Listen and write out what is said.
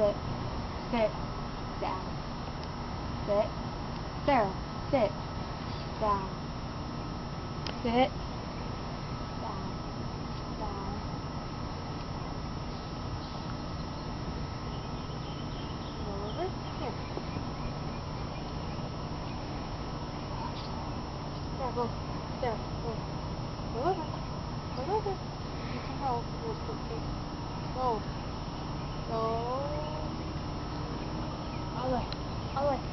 Sit. Sit. Down. Sit. Sarah. Sit. Down. Sit. Down. Down. Roll over. Here. There, roll. There, roll. Roll over. Roll over. You can roll real quickly. Roll. our